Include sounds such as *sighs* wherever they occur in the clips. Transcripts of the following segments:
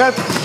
Okay.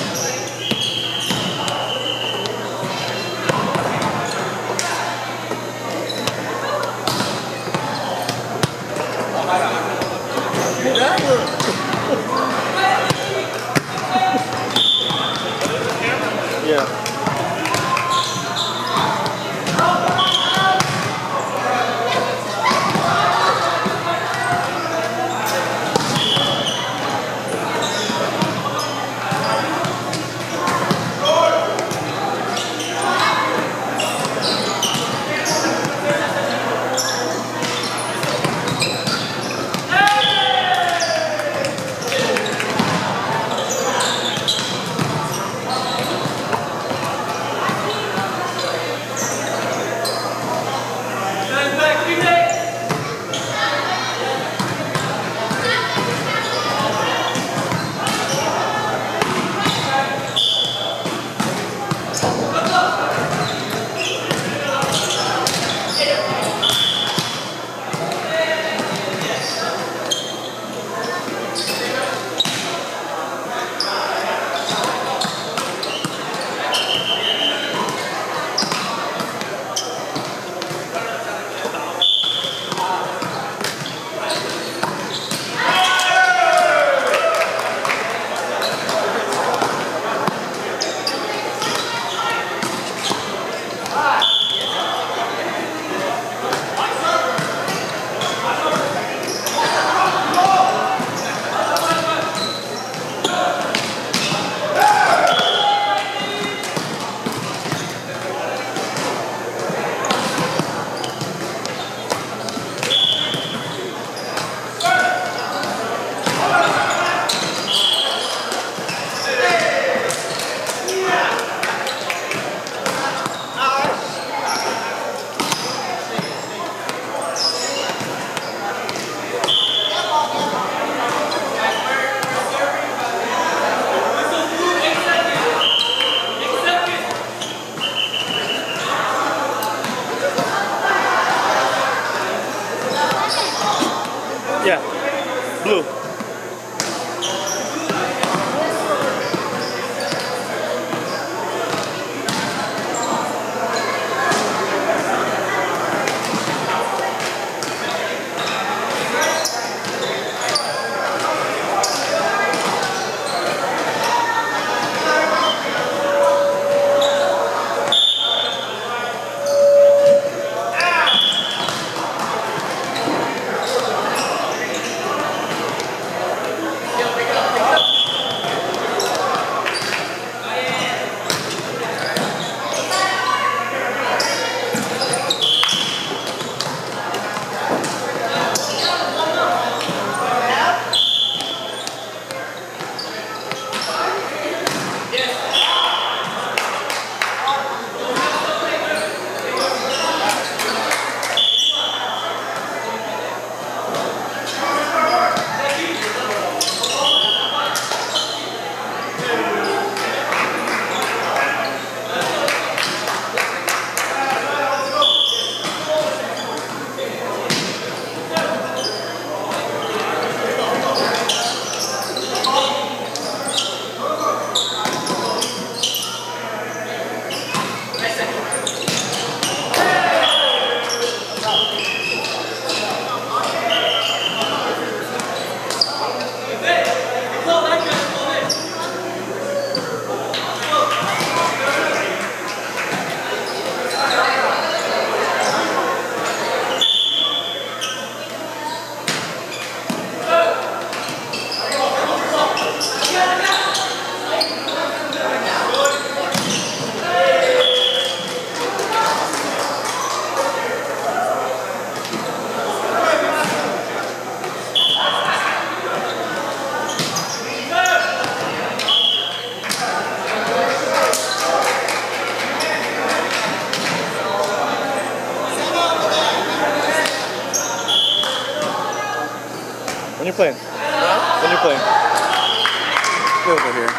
Over here.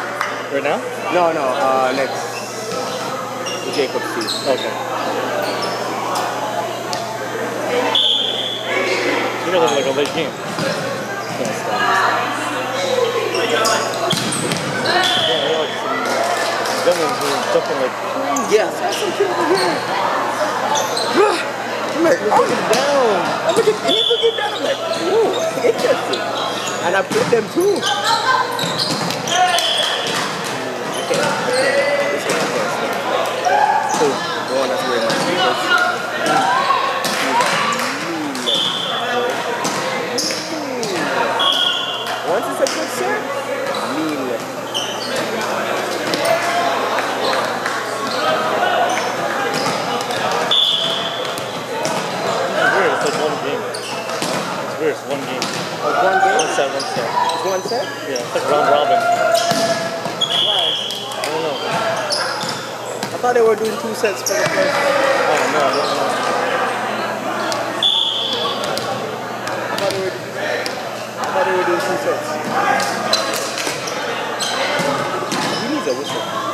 Right now? No, no, uh, next. Jacob Steve. Okay. You guys have like a late game. Yeah, it's done. Yeah, yeah. Robins who are jumping like. Yeah, I saw some kid over here. *sighs* I'm like, oh, Down. I'm looking, he's looking down. I'm like, ooh, interesting. And I put them too. I can't, I can't. This one I can't see. Cool. The one that's wearing my sneakers. Once it's a good set, mean. It's weird. It's like one game. It's one game. Of one game, One set. One set. it's one set. Yeah. It's like round robin. Why? I don't know. I thought they were doing two sets for the first. Don't know. Oh, I don't know. I thought they were. I thought they were doing two sets. He needs a whistle.